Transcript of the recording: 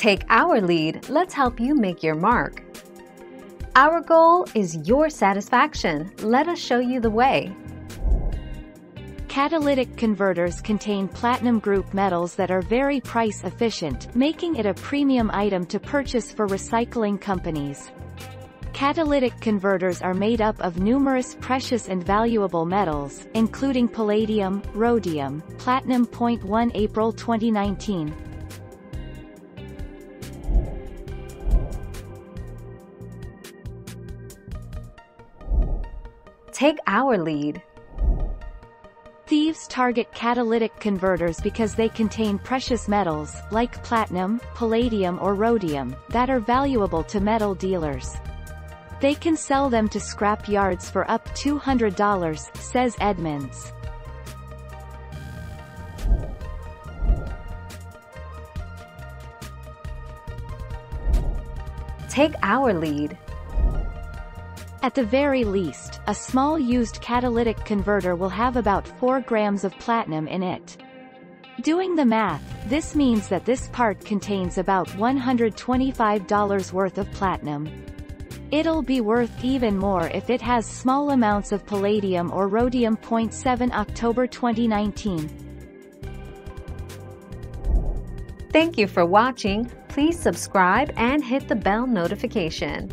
Take our lead, let's help you make your mark. Our goal is your satisfaction. Let us show you the way. Catalytic converters contain platinum group metals that are very price efficient, making it a premium item to purchase for recycling companies. Catalytic converters are made up of numerous precious and valuable metals, including palladium, rhodium, platinum. 1 April 2019. Take our lead. Thieves target catalytic converters because they contain precious metals, like platinum, palladium or rhodium, that are valuable to metal dealers. They can sell them to scrap yards for up $200, says Edmunds. Take our lead. At the very least, a small used catalytic converter will have about 4 grams of platinum in it. Doing the math, this means that this part contains about $125 worth of platinum. It'll be worth even more if it has small amounts of palladium or rhodium. 7 October 2019. Thank you for watching. Please subscribe and hit the bell notification.